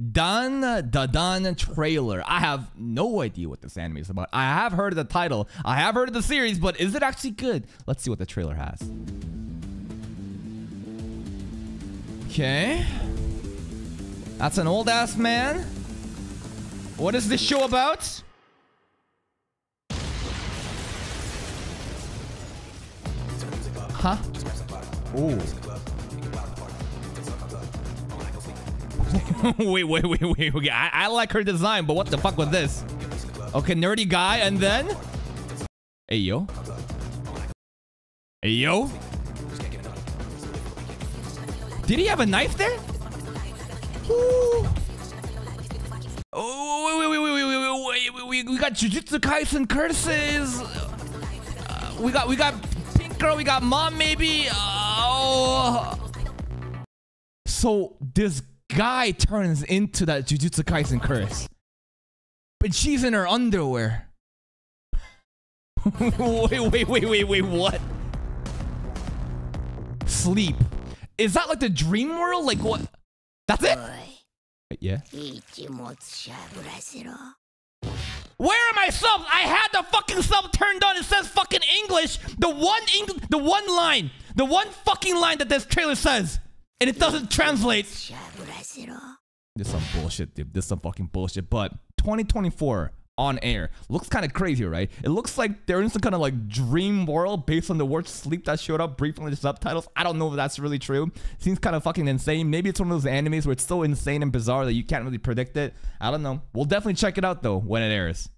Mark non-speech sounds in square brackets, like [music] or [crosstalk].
Dan Da Dan trailer. I have no idea what this anime is about. I have heard of the title. I have heard of the series, but is it actually good? Let's see what the trailer has. Okay. That's an old ass man. What is this show about? Huh? Oh. [laughs] wait, wait, wait, wait. Okay. I, I like her design, but what the fuck was this? Okay, nerdy guy, and then... Hey, yo. Hey, yo. Did he have a knife there? Ooh. Oh, wait, wait, wait, wait, wait, wait, wait, We, we got Jujutsu Kaisen curses. Uh, we got, we got Pink Girl. We got Mom, maybe. Uh, oh. So this guy turns into that Jujutsu Kaisen curse, but she's in her underwear. [laughs] wait, wait, wait, wait, wait, what? Sleep. Is that like the dream world? Like what? That's it? Yeah. Where are my subs? I had the fucking sub turned on. It says fucking English. The one Eng the one line, the one fucking line that this trailer says, and it doesn't translate. This some bullshit, dude. This some fucking bullshit. But 2024 on air looks kind of crazy, right? It looks like they're in some kind of like dream world based on the word sleep that showed up briefly in the subtitles. I don't know if that's really true. Seems kind of fucking insane. Maybe it's one of those animes where it's so insane and bizarre that you can't really predict it. I don't know. We'll definitely check it out though when it airs.